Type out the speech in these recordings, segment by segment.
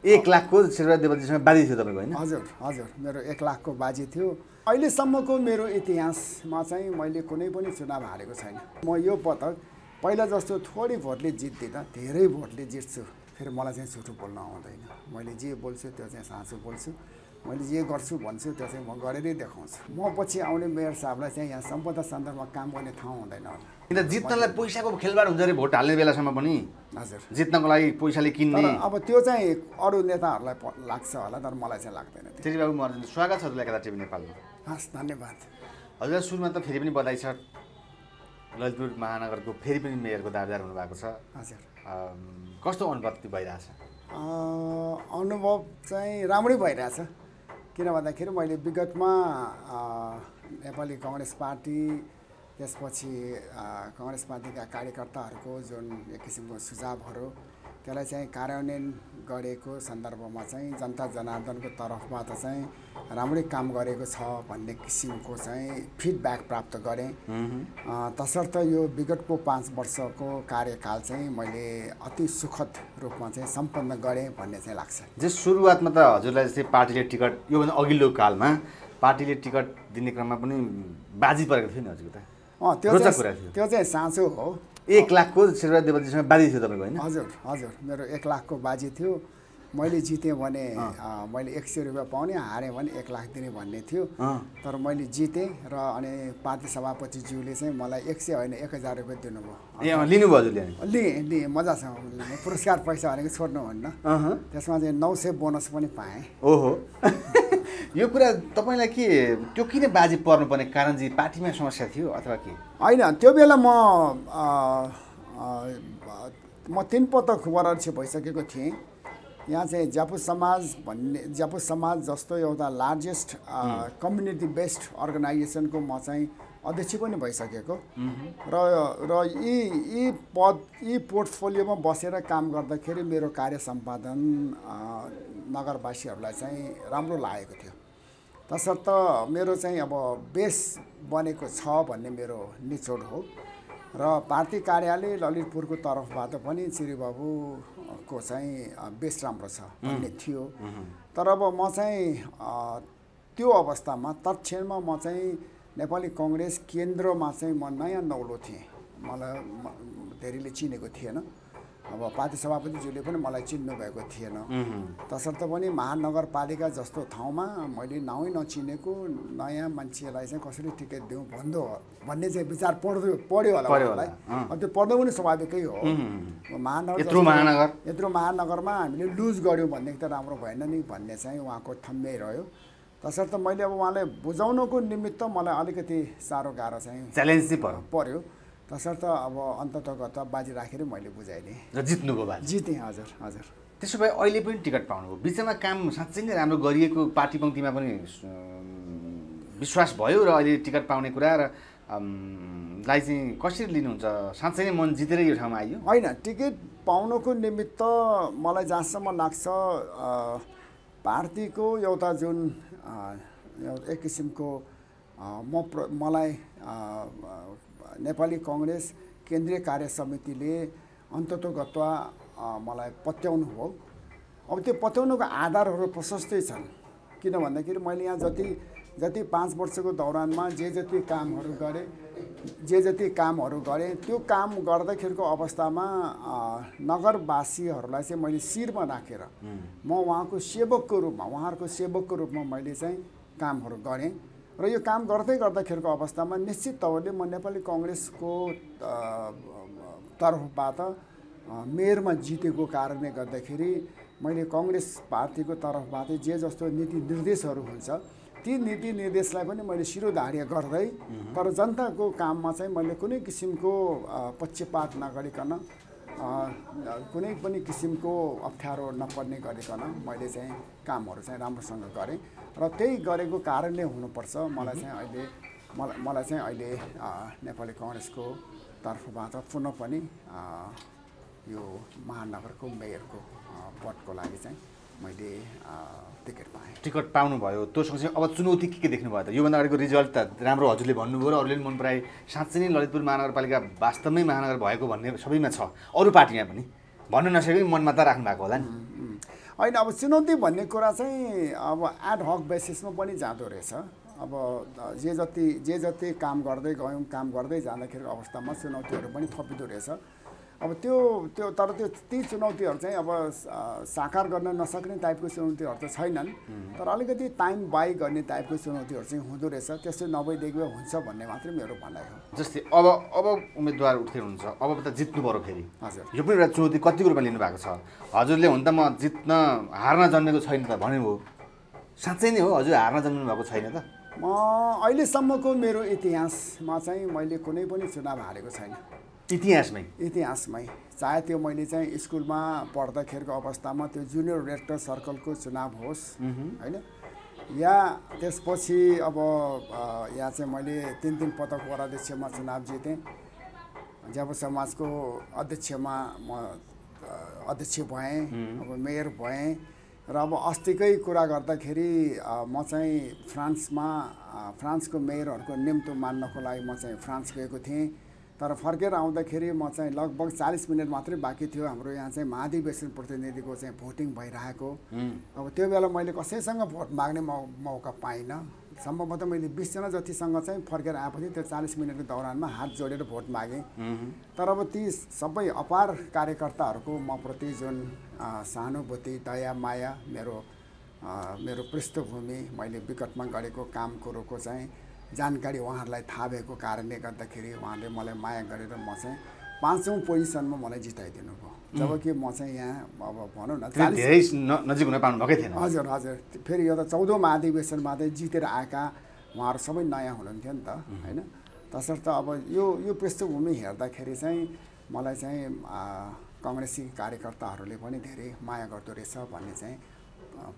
एक लाखको शेरबहादुर देवजीसँग बाजी थियो तपाईँको होइन? हजुर हजुर मेरो एक लाखको बाजी थियो। अहिलेसम्मको मेरो इतिहासमा चाहिँ मैले कुनै पनि चुनाव हारेको छैन। म यो पटक पहिला जस्तो थोरै भोटले जित्दिनँ धेरै भोटले जित्छु फेरि मलाई चाहिँ झुटो बोल्न आउँदैन। मैले जे बोल्छु त्यो चाहिँ साँचो बोल्छु। मैले जे गर्छु भन्छु त्यो चाहिँ म गरेरै देखाउँछु। म पछि आउने मेयर साहबलाई चाहिँ यहाँ सम्पदा सन्दर्भमा काम गर्ने ठाउँ हुँदैन होला। किन जित्नलाई पैसाको खेलबाड हुन्छ अरे भोट हाल्ने बेलासम्म पनि? हजुर। जित्नको लागि पैसाले किन्ने। अब त्यो चाहिँ अरू नेताहरूलाई लाग्छ होला तर मलाई चाहिँ लाग्दैन त्यो। तेजी बाबु मर्जन स्वागत छ कता टिभी नेपालमा। हस् धन्यवाद। हजुर सुरुमा त फेरि पनि बधाई छ। ललितपुर महानगरको फेरि पनि मेयरको दावेदार हुनुभएको छ। हजुर। कस्तो अनुभूति भइरहेछ? अनुभव चाहिँ राम्रै भइरहेछ। किन भन्दाखेरि मैले विगतमा नेपाली कङ्ग्रेस पार्टी त्यसपछि कङ्ग्रेस पार्टीका कार्यकर्ताहरूको जुन एक किसिमको सुझावहरू त्यसलाई चाहिँ कार्यान्वयन गरेको सन्दर्भमा चाहिँ जनता जनार्दनको तर्फबाट चाहिँ राम्रै काम गरेको छ भन्ने किसिमको चाहिँ फिडब्याक प्राप्त गरेँ। तसर्थ यो विगतको पाँच वर्षको कार्यकाल चाहिँ मैले अति सुखद रूपमा चाहिँ सम्पन्न गरेँ भन्ने चाहिँ लाग्छ। जे सुरुवातमा त हजुरलाई जस्तै पार्टीले टिकट योभन्दा अघिल्लो कालमा पार्टीले टिकट दिने क्रममा पनि बाजी परेको थियो नि हजुरको त? अँ त्यो चाहिँ। त्यो चाहिँ साँचो हो। एक लाखको देवजीसँग बाजी थियो तपाईँको होइन? हजुर हजुर। मेरो एक लाखको बाजी थियो। मैले जितेँ भने मैले एक सय रुपियाँ पाउने हारेँ भने एक लाख दिने भन्ने थियो। तर मैले जितेँ र अनि पार्टी सभापतिज्यूले चाहिँ मलाई एक सय होइन एक हजार रुपियाँ दिनुभयो। लिनुभयो लिएँ लिएँ मजासँग। पुरस्कार पैसा भनेको छोड्नुहुन्न अहँ। त्यसमा चाहिँ नौ सय बोनस पनि पाएँ। ओहो। यो कुरा तपाईँलाई के त्यो किन बाजी पर्नुपर्ने कारण चाहिँ पार्टीमा समस्या थियो अथवा के? होइन त्यो बेला म म तिन पटक वरक्ष भइसकेको थिएँ। यहाँ चाहिँ ज्यापु समाज भन्ने ज्यापु समाज जस्तो एउटा लार्जेस्ट कम्युनिटी बेस्ड अर्गनाइजेसनको म चाहिँ अध्यक्ष पनि भइसकेको। र र यी यी पद यी पोर्टफोलियोमा बसेर काम गर्दाखेरि मेरो कार्य सम्पादन नगरवासीहरूलाई चाहिँ राम्रो लागेको थियो। तसर्थ मेरो चाहिँ अब बेस बनेको छ भन्ने मेरो निचोड हो। र पार्टी कार्यालय ललितपुरको तर्फबाट पनि चिरीबाबुको चाहिँ बेस राम्रो छ भन्ने थियो। तर अब म चाहिँ त्यो अवस्थामा तत्क्षणमा म चाहिँ नेपाली कङ्ग्रेस केन्द्रमा चाहिँ म नयाँ नौलो थिएँ। मलाई धेरैले चिनेको थिएन। अब पार्टी सभापतिज्यूले पनि मलाई चिन्नु भएको थिएन। तसर्थ पनि महानगरपालिका जस्तो ठाउँमा मैले नाउँ नचिनेको नयाँ मान्छेलाई चाहिँ कसरी टिकट दिउँ भन्दो भन्ने चाहिँ विचार पढ्यो पढ्यो होला। अब त्यो पढ्नु पनि स्वाभाविकै हो। महानगर यत्रो महानगर। यत्रो महानगरमा हामीले लुज गऱ्यौँ भनेदेखि त राम्रो भएन नि भन्ने चाहिँ उहाँको ठम्मै रह्यो। तसर्थ मैले अब उहाँलाई बुझाउनको निमित्त मलाई अलिकति साह्रो गाह्रो चाहिँ च्यालेन्ज पर्यो। तसर्थ अब अन्ततगत बाजी राखेर मैले बुझाइदिएँ। र जित्नुको बाजी। जितेँ हजुर हजुर। त्यसो भए अहिले पनि टिकट पाउनुभयो। बिचमा काम साँच्चै नै राम्रो गरिएको पार्टी पङ्क्तिमा पनि विश्वास भयो र अहिले टिकट पाउने कुरा र लाई चाहिँ कसरी लिनुहुन्छ? साँच्चै नै मन जितेरै यो ठाउँमा आइयो। होइन टिकट पाउनको निमित्त मलाई जहाँसम्म लाग्छ पार्टीको एउटा जुन एक किसिमको म मलाई नेपाली कङ्ग्रेस केन्द्रीय कार्य समितिले अन्ततोगत्वा मलाई पत्याउनु हो। अब त्यो पत्याउनुको आधारहरू प्रशस्तै छन्। किन भन्दाखेरि मैले यहाँ जति जति पाँच वर्षको दौरानमा जे जति कामहरू गरेँ जे जति कामहरू गरेँ त्यो काम गर्दाखेरिको अवस्थामा नगरवासीहरूलाई चाहिँ मैले शिरमा राखेर म उहाँको सेवकको रूपमा उहाँहरूको सेवकको रूपमा मैले चाहिँ कामहरू गरेँ। र यो काम गर्दै गर्दाखेरिको अवस्थामा निश्चित तौरले म नेपाली कङ्ग्रेसको तर्फबाट मेयरमा जितेको कारणले गर्दाखेरि मैले कङ्ग्रेस पार्टीको तर्फबाट जे जस्तो नीति निर्देशहरू हुन्छ ती नीति निर्देशलाई पनि मैले शिरोधार्य गर्दै तर जनताको काममा चाहिँ मैले कुनै किसिमको पक्षपात नगरिकन कुनै पनि किसिमको अप्ठ्यारो नपर्ने गरिकन मैले चाहिँ कामहरू चाहिँ राम्रोसँग गरेँ। र त्यही गरेको कारणले हुनुपर्छ। मलाई चाहिँ अहिले मलाई मलाई चाहिँ अहिले नेपाली कङ्ग्रेसको तर्फबाट पुनः पनि यो महानगरको मेयरको पदको लागि चाहिँ मैले टिकट पाएँ। टिकट पाउनुभयो। त्यो सँगसँगै अब चुनौती के के देख्नुभयो त? योभन्दा अगाडिको रिजल्ट त राम्रो हजुरले भन्नुभयो र अरूले पनि मन पराए साँच्चै नै ललितपुर महानगरपालिका वास्तवमै महानगर भएको भन्ने सबैमा छ। अरू पार्टीमा पनि। भन्न नसके पनि मनमा त राख्नु भएको होला नि। होइन अब चुनौती भन्ने कुरा चाहिँ अब एड हक बेसिसमा पनि जाँदो रहेछ। अब जे जति जे जति काम गर्दै गयौँ काम गर्दै जाँदाखेरि अवस्थामा चुनौतीहरू पनि थपिँदो रहेछ। अब त्यो त्यो तर त्यो ती चुनौतीहरू चाहिँ अब साकार गर्न नसक्ने टाइपको चुनौतीहरू त छैनन्। तर अलिकति टाइम बाई गर्ने टाइपको चुनौतीहरू चाहिँ हुँदो रहेछ। त्यस्तो नभइदिएको हुन्छ भन्ने मात्रै मेरो भनाइ हो। जस्तै अब अब उम्मेदवार उठ्दै हुनुहुन्छ अब त जित्नु पऱ्यो फेरि। हजुर। यो पनि एउटा चुनौती कतिको रूपमा लिनुभएको छ। हजुरले हुन त म जित्न हार्न जन्मेको छैन त भन्यो हो। साँच्चै नै हो हजुर हार्न जन्मिनु भएको छैन त। म अहिलेसम्मको मेरो इतिहासमा चाहिँ मैले कुनै पनि चुनाव हारेको छैन। इतिहासमै। इतिहासमै। चाहे त्यो मैले चाहिँ स्कुलमा पढ्दाखेरिको अवस्थामा त्यो जुनियर रेक्टर सर्कलको चुनाव होस् होइन? या त्यसपछि अब यहाँ चाहिँ मैले तिन तिन पदक वराध्यक्षमा चुनाव जितेँ। जब समाजको अध्यक्षमा म अध्यक्ष भएँ अब मेयर भएँ र अब अस्तिकै कुरा गर्दाखेरि म चाहिँ फ्रान्समा फ्रान्सको मेयरहरूको निम्तो मान्नको लागि म चाहिँ फ्रान्स गएको थिएँ। तर फर्केर आउँदाखेरि म चाहिँ लगभग चालिस मिनट मात्रै बाँकी थियो। हाम्रो यहाँ चाहिँ महाधिवेशन प्रतिनिधिको चाहिँ भोटिङ भइरहेको। अब त्यो बेला मैले कसैसँग भोट माग्ने मौ मौका पाइनँ। सम्भवतः मैले बिसजना जतिसँग चाहिँ फर्केर आएपछि त्यो चालिस मिनटको दौरानमा हात जोडेर भोट मागेँ। तर अब ती सबै अपार कार्यकर्ताहरूको म प्रति जुन सहानुभूति दया माया मेरो मेरो पृष्ठभूमि मैले विगतमा गरेको काम कुरोको चाहिँ जानकारी उहाँहरूलाई थाहा भएको कारणले गर्दाखेरि उहाँले मलाई माया गरेर म चाहिँ पाँचौँ पोजिसनमा मलाई जिताइदिनु भयो। जबकि म चाहिँ यहाँ अब भनौँ न धेरै नजिक हुन पाउनु भएकै थिएन। हजुर हजुर। फेरि यो त चौधौँ महाधिवेशनमा चाहिँ जितेर आएका उहाँहरू सबै नयाँ हुनुहुन्थ्यो नि त होइन? तसर्थ अब यो यो पृष्ठभूमि हेर्दाखेरि चाहिँ मलाई चाहिँ कङ्ग्रेसी कार्यकर्ताहरूले पनि धेरै माया गर्दो रहेछ भन्ने चाहिँ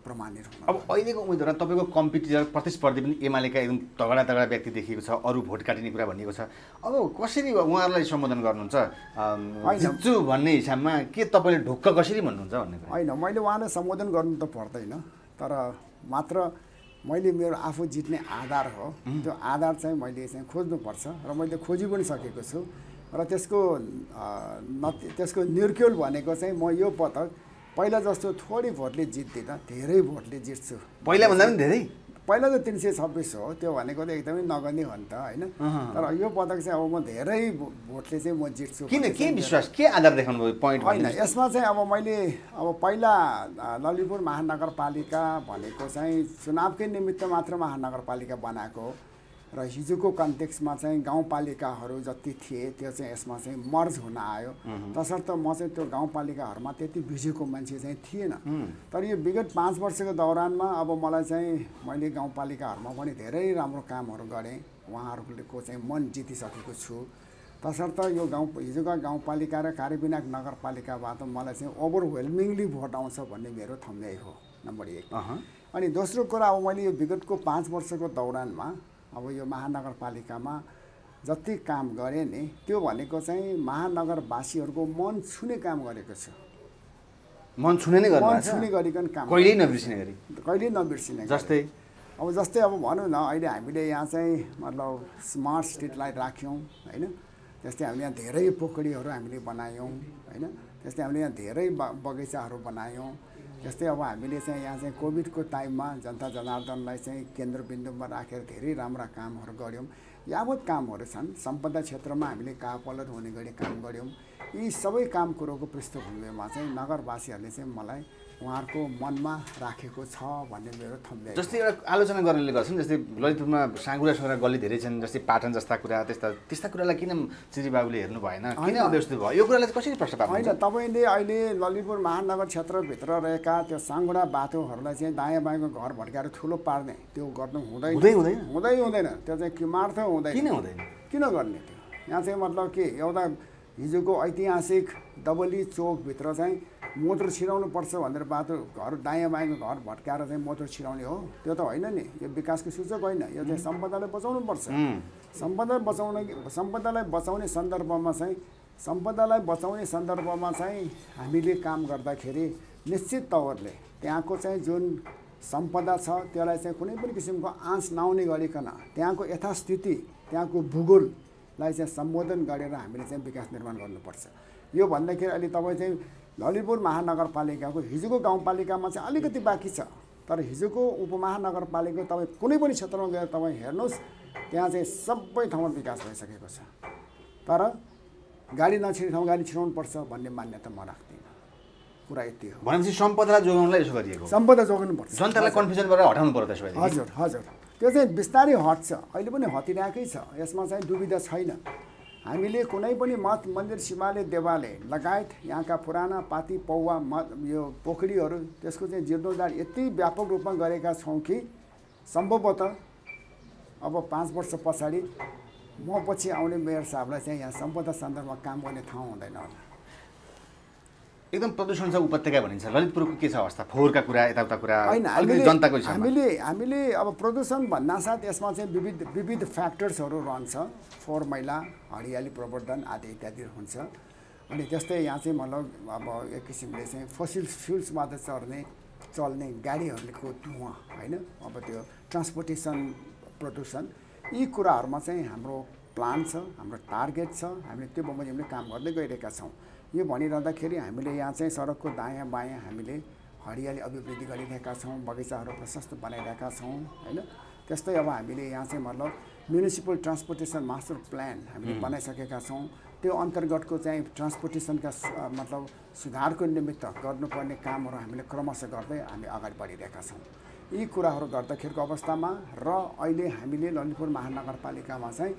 प्रमाणित हुन अब अहिलेको उम्मेदवार तपाईँको कम्पिटिटर प्रतिस्पर्धी पनि एमालेका एकदम तगडा तगडा व्यक्ति देखिएको छ अरू भोट काटिने कुरा भनिएको छ। अब कसरी उहाँहरूलाई सम्बोधन गर्नुहुन्छ। जित्छु भन्ने हिसाबमा के तपाईँले ढुक्क कसरी भन्नुहुन्छ भन्ने कुरा? होइन मैले उहाँलाई सम्बोधन गर्नु त पर्दैन तर मात्र मैले मेरो आफू जित्ने आधार हो। त्यो आधार चाहिँ मैले चाहिँ खोज्नुपर्छ र मैले खोजि पनि सकेको छु। र त्यसको त्यसको निर्क्युल भनेको चाहिँ म यो पटक पहिला जस्तो थोरै भोटले जित्दिनँ धेरै भोटले जित्छु। पहिलाभन्दा पनि धेरै? पहिला त तिन सय छब्बिस हो त्यो भनेको त एकदमै नगन्य हो नि त होइन? तर यो पटक चाहिँ अब म धेरै भोटले चाहिँ म जित्छु किन के विश्वास के आधार देखाउनु पोइन्ट होइन। यसमा चाहिँ अब मैले अब पहिला ललितपुर महानगरपालिका भनेको चाहिँ चुनावकै निमित्त मात्र महानगरपालिका बनाएको हो। र हिजोको कन्टेक्समा चाहिँ गाउँपालिकाहरू जति थिए त्यो चाहिँ यसमा चाहिँ मर्ज हुन आयो। तसर्थ म चाहिँ त्यो गाउँपालिकाहरूमा त्यति भिजेको मान्छे चाहिँ थिएन। तर यो विगत पाँच वर्षको दौरानमा अब मलाई चाहिँ मैले गाउँपालिकाहरूमा पनि धेरै राम्रो कामहरू गरेँ। उहाँहरूको चाहिँ मन जितिसकेको छु। तसर्थ यो गाउँ हिजोका गाउँपालिका र कार्यविनायक नगरपालिकाबाट मलाई चाहिँ ओभरवेल्मिङली भोट आउँछ भन्ने मेरो थम्याइ हो नम्बर एक। अनि दोस्रो कुरा अब मैले यो विगतको पाँच वर्षको दौरानमा अब यो महानगरपालिकामा जति काम गरेँ नि त्यो भनेको चाहिँ महानगरवासीहरूको मन छुने काम गरेको छु। मन छुने नै मन छुने गरिकन काम कहिल्यै नबिर्सिने गरी। कहिले नबिर्सिने जस्तै? अब जस्तै अब भनौँ न अहिले हामीले यहाँ चाहिँ मतलब स्मार्ट स्ट्रिट लाइट राख्यौँ होइन? त्यस्तै हामीले यहाँ धेरै पोखरीहरू हामीले बनायौँ होइन? त्यस्तै हामीले यहाँ धेरै बगैँचाहरू बनायौँ। त्यस्तै अब हामीले चाहिँ यहाँ चाहिँ कोभिडको टाइममा जनता जनार्दनलाई चाहिँ केन्द्रबिन्दुमा राखेर धेरै राम्रा कामहरू गऱ्यौँ। यावत कामहरू छन्। सम्पदा क्षेत्रमा हामीले कापलत हुने गरी काम गऱ्यौँ। यी सबै काम कुरोको पृष्ठभूमिमा चाहिँ नगरवासीहरूले चाहिँ मलाई उहाँहरूको मनमा राखेको छ भन्ने मेरो हो। जस्तै एउटा आलोचना गर्नेले गर्छन् जस्तै ललितपुरमा साँगुरा साँगुरा गल्ली धेरै छन् जस्तै पाटन जस्ता कुरा त्यस्ता त्यस्ता कुरालाई किन श्रीबाबुले हेर्नु भएन? किन। अव्यवस्थित भयो? यो कुरालाई कसरी प्रश्न होइन तपाईँले अहिले ललितपुर महानगर क्षेत्रभित्र रहेका त्यो साङ्गुडा बाटोहरूलाई चाहिँ दायाँ बायाँको घर भड्काएर ठुलो पार्ने त्यो गर्नु हुँदैन। हुँदै हुँदैन? हुँदै हुँदैन। त्यो चाहिँ किमार्थ हुँदैन। किन हुँदैन? किन गर्ने त्यो? यहाँ चाहिँ मतलब के? एउटा हिजोको ऐतिहासिक डबली चोकभित्र चाहिँ मोटर छिराउनु पर्छ भनेर बाटो घर दायाँ बायाँको घर भट्काएर चाहिँ मोटर छिराउने हो। त्यो त होइन नि। यो विकासको सूचक होइन। यो चाहिँ सम्पदालाई बचाउनु पर्छ। सम्पदा बचाउन सम्पदालाई बचाउने सन्दर्भमा चाहिँ सम्पदालाई बचाउने सन्दर्भमा चाहिँ हामीले काम गर्दाखेरि निश्चित तवरले त्यहाँको चाहिँ जुन सम्पदा छ त्यसलाई चाहिँ कुनै पनि किसिमको आँच नआउने गरिकन त्यहाँको यथास्थिति त्यहाँको भूगोललाई चाहिँ सम्बोधन गरेर हामीले चाहिँ विकास निर्माण गर्नुपर्छ। यो भन्दाखेरि अहिले तपाईँ चाहिँ ललितपुर महानगरपालिकाको हिजोको गाउँपालिकामा चाहिँ अलिकति बाँकी छ। तर हिजोको उपमहानगरपालिका तपाईँ कुनै पनि क्षेत्रमा गएर तपाईँ हेर्नुहोस् त्यहाँ चाहिँ सबै ठाउँमा विकास भइसकेको छ। तर गाडी नछिर्ने ठाउँ गाडी छिराउनु पर्छ भन्ने मान्यता म राख्दिनँ। कुरा यति हो। भनेपछि सम्पदालाई जोगाउनलाई यसो गरिएको। सम्पदा जोगाउनु पर्छ। जनतालाई कन्फ्युजनबाट हटाउनु पर्यो त्यसो भए। हजुर हजुर। त्यो चाहिँ बिस्तारै हट्छ अहिले पनि हटिरहेकै छ। यसमा चाहिँ दुविधा छैन। हामीले कुनै पनि मठ मन्दिर सिमाले देवालय लगायत यहाँका पुराना पाती पौवा यो पोखरीहरू त्यसको चाहिँ जीर्णोद्धार यति व्यापक रूपमा गरेका छौँ कि सम्भवतः अब पाँच वर्ष पछाडि म पछि आउने मेयर साहबलाई चाहिँ यहाँ सम्पदा सन्दर्भमा काम गर्ने ठाउँ हुँदैन होला। एकदम प्रदूषण छ उपत्यका भनिन्छ। ललितपुरको के छ अवस्था? फोहोरका कुरा यताउता कुरा होइन अलिकति जनताको हामीले हामीले अब प्रदूषण भन्नासाथ यसमा चाहिँ विविध विविध फ्याक्टर्सहरू रहन्छ। फोहोर मैला हरियाली प्रवर्धन आदि इत्यादि हुन्छ। अनि त्यस्तै यहाँ चाहिँ मतलब अब एक किसिमले चाहिँ फसिल फ्युल्सबाट चढ्ने चल्ने गाडीहरूको धुवा होइन? अब त्यो ट्रान्सपोर्टेसन प्रदूषण यी कुराहरूमा चाहिँ हाम्रो प्लान छ हाम्रो टार्गेट छ। हामीले त्यो बमोजिमले काम गर्दै गइरहेका छौँ। यो भनिरहँदाखेरि हामीले यहाँ चाहिँ सडकको दायाँ बायाँ हामीले हरियाली अभिवृद्धि गरिरहेका छौँ बगैँचाहरू प्रशस्त बनाइरहेका छौँ होइन? त्यस्तै अब हामीले यहाँ चाहिँ मतलब म्युनिसिपल ट्रान्सपोर्टेसन मास्टर प्लान हामीले बनाइसकेका छौँ। त्यो अन्तर्गतको चाहिँ ट्रान्सपोर्टेसनका मतलब सुधारको निमित्त गर्नुपर्ने कामहरू हामीले क्रमशः गर्दै हामी अगाडि बढिरहेका छौँ। यी कुराहरू गर्दाखेरिको अवस्थामा र अहिले हामीले ललितपुर महानगरपालिकामा चाहिँ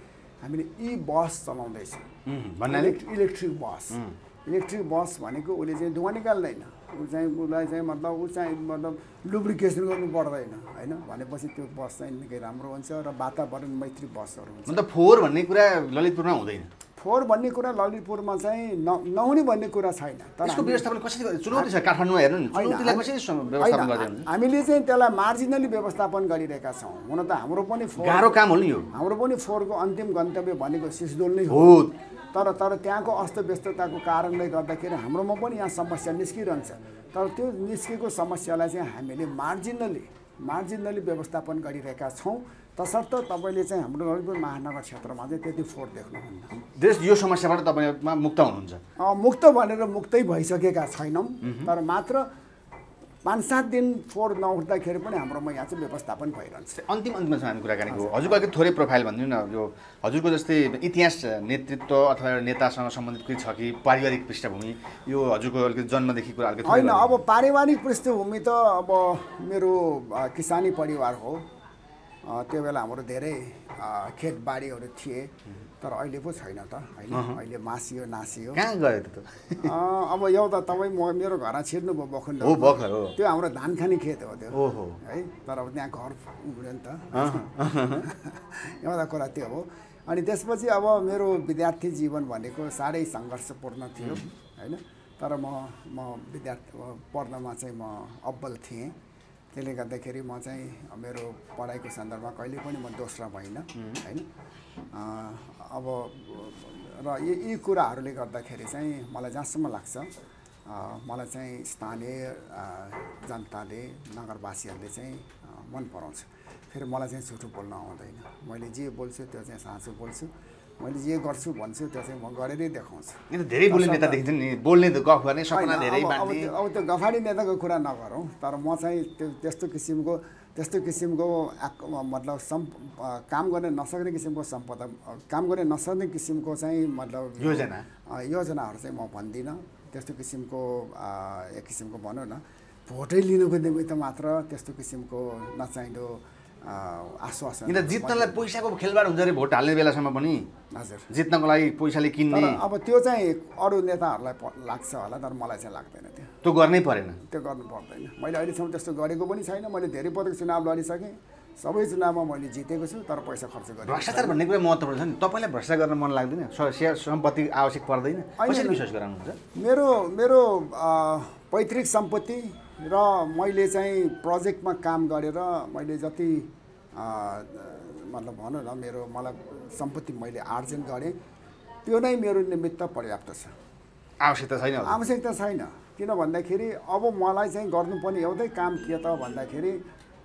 हामीले ई बस चलाउँदैछौँ। भन्नाले? Electric bus. इलेक्ट्रिक बस भनेको उसले चाहिँ धुवा निकाल्दैन। ऊ चाहिँ उसलाई चाहिँ मतलब ऊ चाहिँ मतलब लुब्रिकेसन गर्नु पर्दैन होइन? भनेपछि त्यो बस चाहिँ निकै राम्रो हुन्छ र वातावरण मैत्री बसहरू हुन्छ। मतलब फोहोर भन्ने कुरा ललितपुरमा हुँदैन? फोहोर भन्ने कुरा ललितपुरमा चाहिँ न नहुने भन्ने कुरा छैन तर हामीले चाहिँ त्यसलाई मार्जिनली व्यवस्थापन गरिरहेका छौँ। हुन त हाम्रो पनि फोहोर गाह्रो काम हो नि यो। हाम्रो पनि फोहोरको अन्तिम गन्तव्य भनेको सिसडोल नै हो। तर तर त्यहाँको अस्तव्यस्तताको कारणले गर्दाखेरि हाम्रोमा पनि यहाँ समस्या निस्किरहन्छ। तर त्यो निस्केको समस्यालाई चाहिँ हामीले मार्जिनली मार्जिनली व्यवस्थापन गरिरहेका छौँ। तसर्थ तपाईँले चाहिँ हाम्रो ललितपुर महानगर क्षेत्रमा चाहिँ त्यति फोहोर देख्नुहुन्न। देश यो समस्याबाट तपाईँमा मुक्त हुनुहुन्छ। मुक्त भनेर मुक्तै भइसकेका छैनौँ। तर मात्र पाँच सात दिन फोहोर नउठ्दाखेरि पनि हाम्रोमा यहाँ चाहिँ व्यवस्थापन भइरहन्छ। अन्तिम अन्तिममा छ हामी कुराकानीको हजुरको अलिकति थोरै प्रोफाइल भनिदिनु न यो हजुरको जस्तै इतिहास नेतृत्व अथवा नेतासँग सम्बन्धित केही छ कि पारिवारिक पृष्ठभूमि? यो हजुरको अलिकति जन्मदेखि कुरा अलिकति होइन। अब पारिवारिक पृष्ठभूमि त अब मेरो किसानी परिवार हो। त्यो बेला हाम्रो धेरै खेतबारीहरू थिए तर अहिले पो छैन त होइन? अहिले मासियो नासियो। कहाँ गयो त त? अब एउटा तपाईँ म मेरो घरमा छिर्नु भयो बखुन्ड हो भर्खर हो। त्यो हाम्रो धान खाने खेत हो त्यो। है तर अब त्यहाँ घर उब्रियो नि त। एउटा कुरा त्यो हो। अनि त्यसपछि अब मेरो विद्यार्थी जीवन भनेको साह्रै सङ्घर्षपूर्ण थियो होइन? तर म म विद्यार्थी पढ्नमा चाहिँ म अब्बल थिएँ। त्यसले गर्दाखेरि म चाहिँ मेरो पढाइको सन्दर्भमा कहिले पनि म दोस्रो भइनँ होइन। अब र यी यी कुराहरूले गर्दाखेरि चाहिँ मलाई जहाँसम्म लाग्छ मलाई चाहिँ स्थानीय जनताले नगरवासीहरूले चाहिँ मन पराउँछ। फेरि मलाई चाहिँ झुटो बोल्न आउँदैन। मैले जे बोल्छु त्यो चाहिँ साँचो बोल्छु। मैले जे गर्छु भन्छु त्यो चाहिँ म गरेरै देखाउँछु। धेरै बोल्ने नेता देखिन्छ नि बोल्ने त गफ गर्ने सपना धेरै अब- त्यो- गफाडी नेताको कुरा नगरौँ तर म चाहिँ त्यो त्यस्तो किसिमको त्यस्तो किसिमको मतलब सम् काम गर्न नसक्ने किसिमको सम्पदा काम गर्न नसक्ने किसिमको चाहिँ मतलब योजना। योजनाहरू चाहिँ म भन्दिनँ। त्यस्तो किसिमको एक किसिमको भनौँ न भोटै लिनुको निमित्त मात्र त्यस्तो किसिमको नचाहिँदो आश्वासन किन जित्नलाई पैसाको खेलबाड हुन्छ अरे भोट हाल्ने बेलासम्म पनि? हजुर। जित्नको लागि पैसाले किन्ने। अब त्यो चाहिँ अरू नेताहरूलाई लाग्छ होला तर मलाई चाहिँ लाग्दैन त्यो। त्यो गर्नै परेन। त्यो गर्नु पर्दैन। मैले अहिलेसम्म त्यस्तो गरेको पनि छैन। मैले धेरै पटक चुनाव लडिसकेँ। सबै चुनावमा मैले जितेको छु तर पैसा खर्च गरेँ भ्रष्टाचार भन्ने कुरा महत्त्वपूर्ण छ नि। तपाईँलाई भ्रष्टाचार गर्न मन लाग्दैन? सेयर सम्पत्ति आवश्यक पर्दैन। विश्वास गराउनुहुन्छ? मेरो मेरो पैतृक सम्पत्ति र मैले चाहिँ प्रोजेक्टमा काम गरेर मैले जति मतलब भनौँ न मेरो मलाई सम्पत्ति मैले आर्जन गरेँ त्यो नै मेरो निमित्त पर्याप्त छ। आवश्यकता छैन। आवश्यकता छैन। किन भन्दाखेरि अब मलाई चाहिँ गर्नुपर्ने एउटै काम के त भन्दाखेरि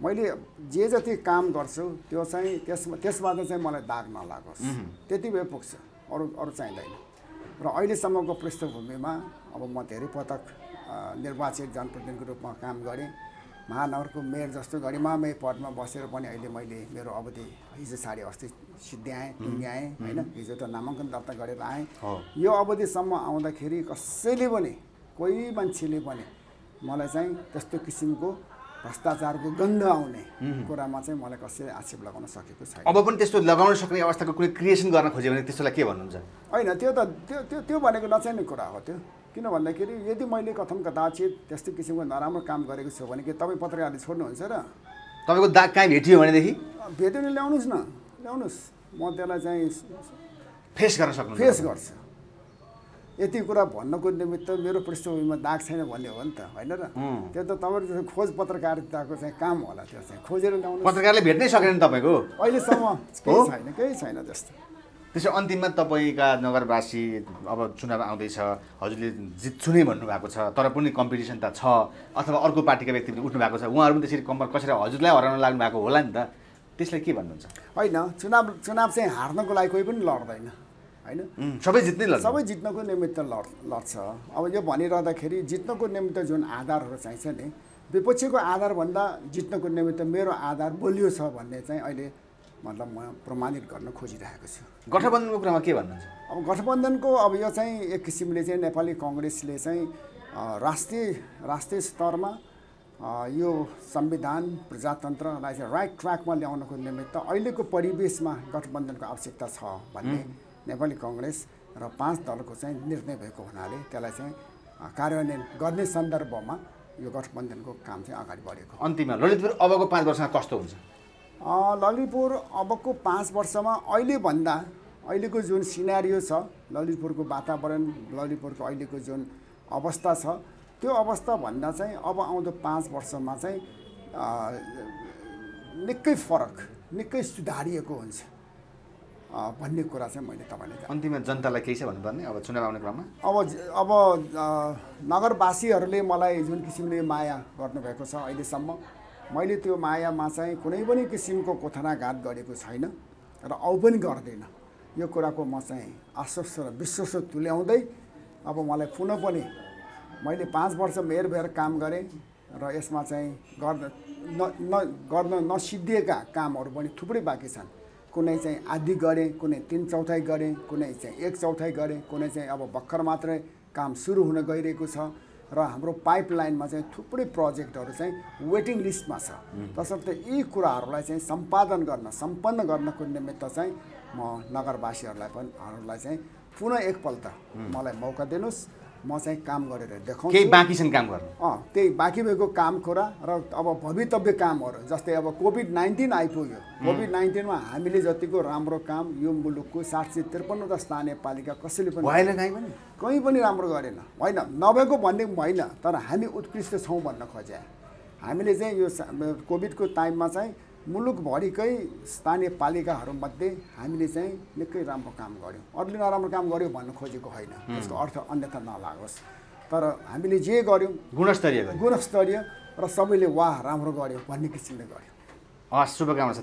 मैले जे जति काम गर्छु त्यो चाहिँ त्यसमा त्यसबाट चाहिँ मलाई दाग नलागोस्। त्यति भए पुग्छ। अरू अरू चाहिँदैन। र अहिलेसम्मको पृष्ठभूमिमा अब म धेरै पटक निर्वाचित जनप्रतिनिधिको रूपमा काम गरेँ। महानगरको मेयर जस्तो गरिमामय पदमा बसेर पनि अहिले मैले मेरो अवधि हिजो साढे अस्ति सिद्ध्याएँ टुङ्ग्याएँ होइन? हिजो त नामाङ्कन दर्ता गरेर आएँ। यो अवधिसम्म आउँदाखेरि कसैले पनि कोही मान्छेले पनि मलाई चाहिँ त्यस्तो किसिमको भ्रष्टाचारको गन्ध आउने कुरामा चाहिँ मलाई कसैले आक्षेप लगाउन सकेको छैन। अब पनि त्यस्तो लगाउन सक्ने अवस्थाको कुनै क्रिएसन गर्न खोज्यो भने त्यस्तोलाई के भन्नुहुन्छ? होइन त्यो त त्यो त्यो त्यो भनेको नचाहिने कुरा हो त्यो। किन भन्दाखेरि यदि मैले कथम कदाचित त्यस्तो किसिमको नराम्रो काम गरेको छु भने के तपाईँ पत्रकारले छोड्नुहुन्छ र तपाईँको दाग कहीँ भेटियो भनेदेखि? भेट्यो भने ल्याउनुहोस् न ल्याउनुहोस्। म त्यसलाई चाहिँ फेस गर्न सक्नुहुन्छ। फेस गर्छु। यति कुरा भन्नको निमित्त मेरो पृष्ठभूमिमा दाग छैन भन्ने हो नि त होइन र. त्यो त तपाईँको जस्तो खोज पत्रकारिताको चाहिँ काम होला त्यो चाहिँ। खोजेर ल्याउनु पत्रकारले भेट्नै सकेन तपाईँको? अहिलेसम्म केही? छैन केही छैन त्यस्तो त्यसो अन्तिममा तपाईँका नगरवासी अब चुनाव आउँदैछ हजुरले जित्छु नै भन्नुभएको छ तर पनि कम्पिटिसन त छ अथवा अर्को पार्टीका व्यक्ति पनि उठ्नु भएको छ उहाँहरू पनि त्यसरी कम्पर कसरी हजुरलाई हराउन लाग्नु भएको होला नि त। त्यसलाई के भन्नुहुन्छ? होइन चुनाव चुनाव चाहिँ हार्नको लागि कोही पनि लड्दैन। होइन? सबै जित्नै सबै जित्नको निमित्त लड लड्छ। अब यो भनिरहँदाखेरि जित्नको निमित्त जुन आधारहरू चाहिन्छ नि विपक्षीको आधारभन्दा जित्नको निमित्त मेरो आधार बलियो छ भन्ने चाहिँ अहिले मतलब म प्रमाणित गर्न खोजिरहेको छु। गठबन्धनको कुरामा के भन्नुहुन्छ? अब गठबन्धनको अब यो चाहिँ एक किसिमले चाहिँ नेपाली कङ्ग्रेसले चाहिँ राष्ट्रिय राष्ट्रिय स्तरमा यो संविधान प्रजातन्त्रलाई चाहिँ राइट ट्र्याकमा ल्याउनको निमित्त अहिलेको परिवेशमा गठबन्धनको आवश्यकता छ भन्ने नेपाली कङ्ग्रेस र पाँच दलको चाहिँ निर्णय भएको हुनाले त्यसलाई चाहिँ कार्यान्वयन गर्ने सन्दर्भमा यो गठबन्धनको काम चाहिँ अगाडि बढेको अन्तिममा ललितपुर अबको पाँच वर्षमा कस्तो हुन्छ? ललितपुर अबको पाँच वर्षमा अहिलेभन्दा अहिलेको जुन सिनारियो छ ललितपुरको वातावरण ललितपुरको अहिलेको जुन अवस्था छ त्यो अवस्थाभन्दा चाहिँ अब आउँदो पाँच वर्षमा चाहिँ निकै फरक निकै सुधारिएको हुन्छ। भन्ने कुरा चाहिँ मैले तपाईँलाई अन्तिममा जनतालाई केही छ भन्नुपर्ने? अब चुनाव आउने क्रममा? अब अब नगरवासीहरूले मलाई जुन किसिमले माया गर्नुभएको छ अहिलेसम्म मैले त्यो मायामा चाहिँ कुनै पनि किसिमको कोथनाघात गरेको छैन र औ पनि गर्दैन। यो कुराको म चाहिँ आश्वस्त र विश्वास तुल्याउँदै अब मलाई पुनः पनि मैले पाँच वर्ष मेयर भएर काम गरेँ र यसमा चाहिँ गर्न न न गर्न नसिद्धिएका कामहरू पनि थुप्रै बाँकी छन्। कुनै चाहिँ आधी गरेँ कुनै तिन चौथाइ गरेँ कुनै चाहिँ एक चौथाइ गरेँ कुनै चाहिँ अब भर्खर मात्रै काम सुरु हुन गइरहेको छ र हाम्रो पाइपलाइनमा चाहिँ थुप्रै प्रोजेक्टहरू चाहिँ वेटिङ लिस्टमा छ। तसर्थ यी कुराहरूलाई चाहिँ सम्पादन गर्न सम्पन्न गर्नको निमित्त चाहिँ म नगरवासीहरूलाई पनि हरूलाई चाहिँ पुनः एकपल्ट मलाई मौका दिनुहोस्। म चाहिँ काम गरेर देखाउँछु। केही बाँकी छन् काम गर्नु? अँ त्यही बाँकी भएको काम कुरा र अब भवितव्य कामहरू जस्तै अब कोभिड नाइन्टिन आइपुग्यो। कोभिड नाइन्टिनमा हामीले जतिको राम्रो काम यो मुलुकको सात सय त्रिपन्नवटा स्थानीय पालिका कसैले पनि भएन कहीँ पनि? कहीँ पनि राम्रो गरेन। होइन नभएको भन्ने होइन तर हामी उत्कृष्ट छौँ भन्न खोजे। हामीले चाहिँ यो कोभिडको टाइममा चाहिँ मुलुकभरिकै स्थानीय पालिकाहरूमध्ये हामीले चाहिँ निकै राम्रो काम गऱ्यौँ। अरूले नराम्रो काम गऱ्यो भन्न खोजेको होइन। त्यसको अर्थ अन्यथा नलागोस्। तर हामीले जे गऱ्यौँ गुणस्तरीय गुणस्तरीय र सबैले वाह राम्रो गऱ्यो भन्ने किसिमले गऱ्यौँ। हस् शुभकामना छ।